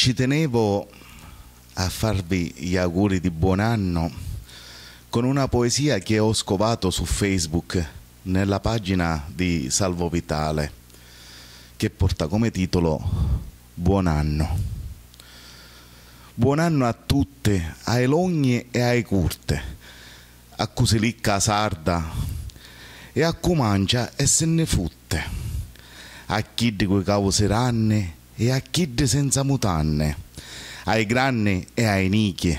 ci tenevo a farvi gli auguri di buon anno con una poesia che ho scovato su Facebook nella pagina di Salvo Vitale che porta come titolo Buon anno. Buon anno a tutte, ai logni e ai curte, a Cusilicca sarda e a Cumancia e se ne futte, a chi di quei cavo seranne e a di senza mutanne, ai granni e ai nichi,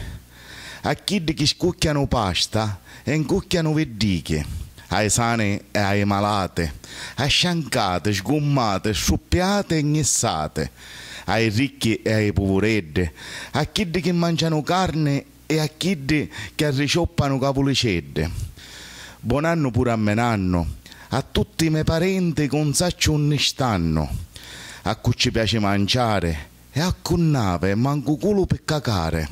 a di che scucchiano pasta e incucchiano veddiche, ai sane e ai malate, a sciancate, sgommate, sciuppiate e gnessate, ai ricchi e ai povereddi, a di che mangiano carne e a di che arriccioppano capolicedde. Buon anno pure a menanno, a tutti i miei parenti con saccio non stanno a cui ci piace mangiare e a cui nave manco culo per cacare,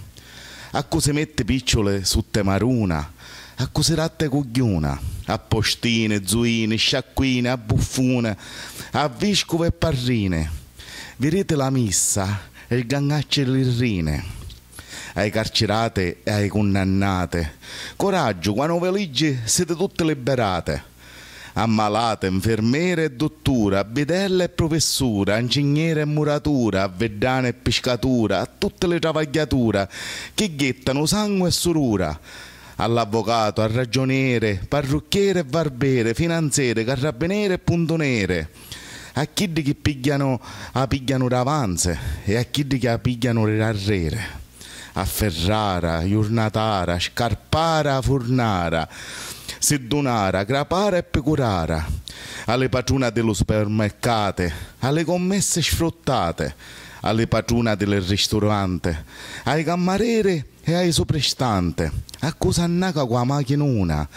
a cui si mette picciole su te maruna, a cui si ratte cogliona, a postine, zuine, sciacquine, a buffone, a vescove e parrine. Vedete la missa e il gangaccio l'irrine ai carcerate e ai condannate. Coraggio, quando ve legge siete tutte liberate ammalate, infermiere e dottura, bidella e professura, ingegnere e muratura, avvedana e pescatura, a tutte le travagliature che gettano sangue e surura. All'avvocato, al ragioniere, parrucchiere e barbiere, finanziere, carabiniere e puntonere. A chi che pigliano, a pigliano d'avanze e a chi che pigliano le rarrere. A Ferrara, Iurnatara, Scarpara, Furnara Sedunara, Grapara e Pecurara, alle padrone dello supermercato, alle commesse sfruttate, alle padrone del ristorante, ai camerieri e ai soprestanti, a cosa annaca con la macchinuna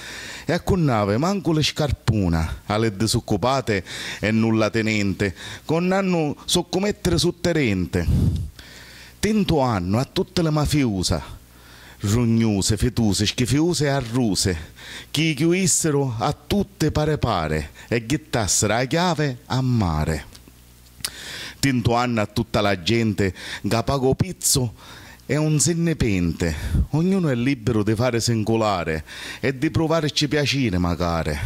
e a connave manco le scarpuna, alle disoccupate e nulla tenente, con hanno soccommettere sotterrente. Tento anno a tutte le mafiose, rognose, fetuse, schifiose e arruse, che chiuissero a tutte pare pare e gettassero la chiave a mare. Tinto anno a tutta la gente che pago pizzo e un sennepente, ognuno è libero di fare singolare e di provarci piacere magari.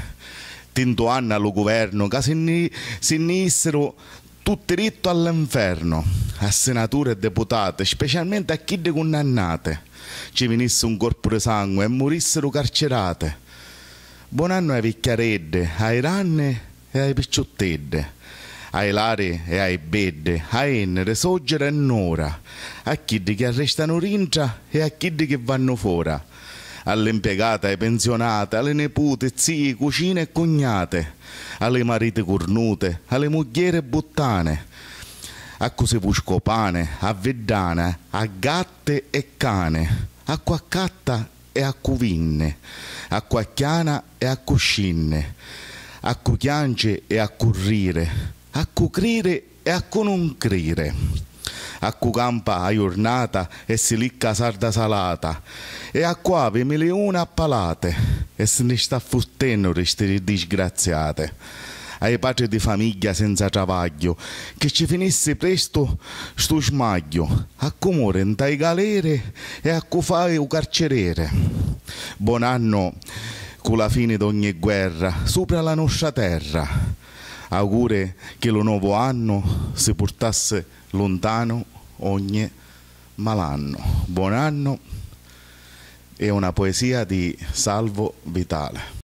Tinto anno allo governo che si sinissero tutti ritto all'inferno, a senatori e deputate, specialmente a chi di condannate ci venisse un corpo di sangue e morissero carcerate. Buon anno ai vecchiaredde, ai ranne e ai picciottedde, ai lari e ai bedde, ai ennere, soggere e nora, a chi che arrestano rintra e a chi che vanno fuori all'impiegata, ai pensionate, alle nepute, zii, cucine e cognate, alle marite cornute, alle mogliere buttane, a cose puscopane, a veddane, a gatte e cane, a quaccatta e a cuvinne, a quacchiana e a cuscinne, a cuchiance e a currire, a cucrire e a non crire a cui campa a giornata e si licca sarda salata e a qua vi milioni appalate e se ne sta fottendo queste disgraziate ai padri di famiglia senza travaglio, che ci finisse presto sto smaglio, a comore tai galere e a cufare u carcerere. Buon anno con la fine d'ogni guerra, sopra la nostra terra. Augure che lo nuovo anno si portasse lontano ogni malanno. Buon anno e una poesia di Salvo Vitale.